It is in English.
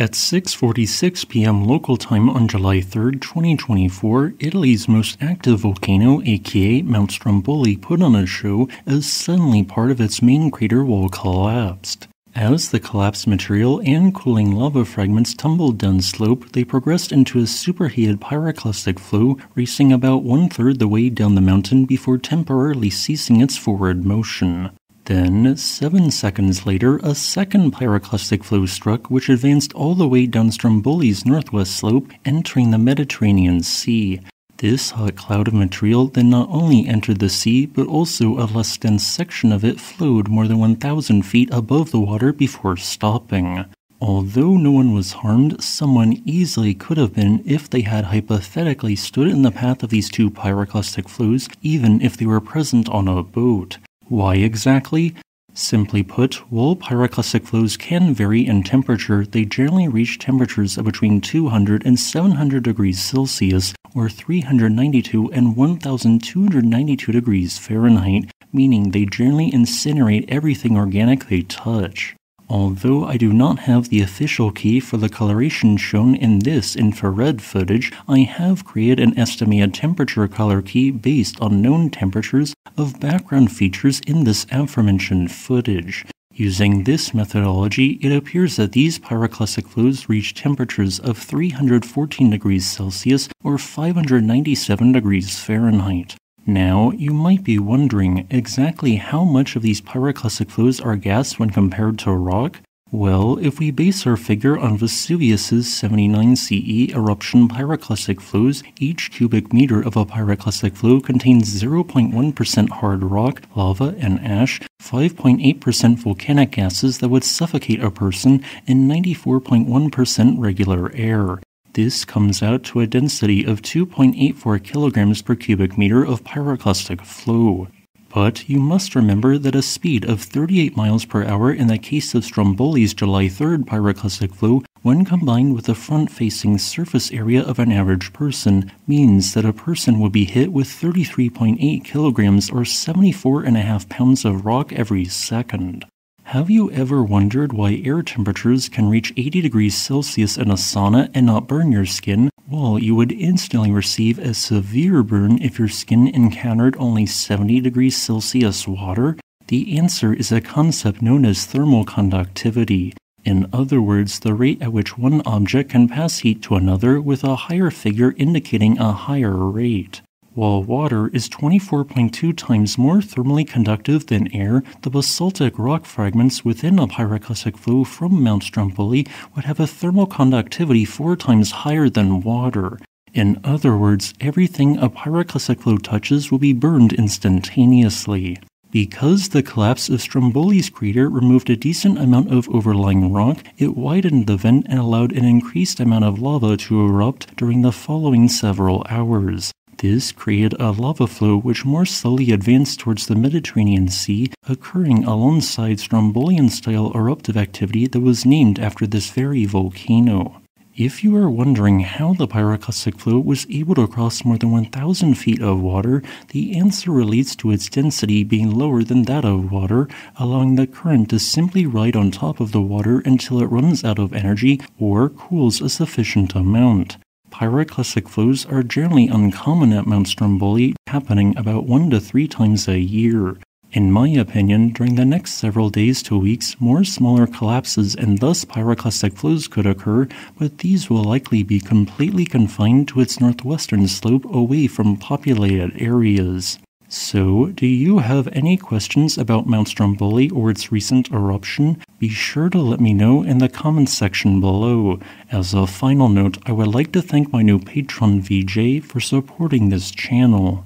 At 6:46 p.m. local time on July 3, 2024, Italy's most active volcano, aka Mount Stromboli, put on a show as suddenly part of its main crater wall collapsed. As the collapsed material and cooling lava fragments tumbled down slope, they progressed into a superheated pyroclastic flow, racing about one third the way down the mountain before temporarily ceasing its forward motion. Then, seven seconds later, a second pyroclastic flow struck, which advanced all the way down Stromboli's northwest slope, entering the Mediterranean Sea. This hot cloud of material then not only entered the sea, but also a less dense section of it flowed more than 1,000 feet above the water before stopping. Although no one was harmed, someone easily could have been if they had hypothetically stood in the path of these two pyroclastic flows, even if they were present on a boat. Why exactly? Simply put, while pyroclastic flows can vary in temperature, they generally reach temperatures of between 200 and 700 degrees Celsius or 392 and 1292 degrees Fahrenheit, meaning they generally incinerate everything organic they touch. Although I do not have the official key for the coloration shown in this infrared footage, I have created an estimated temperature color key based on known temperatures of background features in this aforementioned footage. Using this methodology, it appears that these pyroclastic flows reach temperatures of 314 degrees Celsius or 597 degrees Fahrenheit. Now, you might be wondering exactly how much of these pyroclastic flows are gas when compared to rock? Well, if we base our figure on Vesuvius's 79 CE eruption pyroclastic flows, each cubic meter of a pyroclastic flow contains 0.1% hard rock, lava, and ash, 5.8% volcanic gases that would suffocate a person, and 94.1% regular air. This comes out to a density of 2.84 kilograms per cubic meter of pyroclastic flow. But you must remember that a speed of 38 miles per hour in the case of Stromboli's July 3rd pyroclastic flow, when combined with the front facing surface area of an average person, means that a person would be hit with 33.8 kilograms or 74.5 pounds of rock every second. Have you ever wondered why air temperatures can reach 80 degrees Celsius in a sauna and not burn your skin, while you would instantly receive a severe burn if your skin encountered only 70 degrees Celsius water? The answer is a concept known as thermal conductivity. In other words, the rate at which one object can pass heat to another with a higher figure indicating a higher rate. While water is 24.2 times more thermally conductive than air, the basaltic rock fragments within a pyroclastic flow from Mount Stromboli would have a thermal conductivity four times higher than water. In other words, everything a pyroclastic flow touches will be burned instantaneously. Because the collapse of Stromboli's crater removed a decent amount of overlying rock, it widened the vent and allowed an increased amount of lava to erupt during the following several hours. This created a lava flow which more slowly advanced towards the Mediterranean Sea, occurring alongside Strombolian style eruptive activity that was named after this very volcano. If you are wondering how the pyroclastic flow was able to cross more than 1,000 feet of water, the answer relates to its density being lower than that of water, allowing the current to simply ride on top of the water until it runs out of energy or cools a sufficient amount. Pyroclastic flows are generally uncommon at Mount Stromboli, happening about one to three times a year. In my opinion, during the next several days to weeks, more smaller collapses and thus pyroclastic flows could occur, but these will likely be completely confined to its northwestern slope away from populated areas. So, do you have any questions about Mount Stromboli or its recent eruption? Be sure to let me know in the comments section below. As a final note, I would like to thank my new patron VJ for supporting this channel.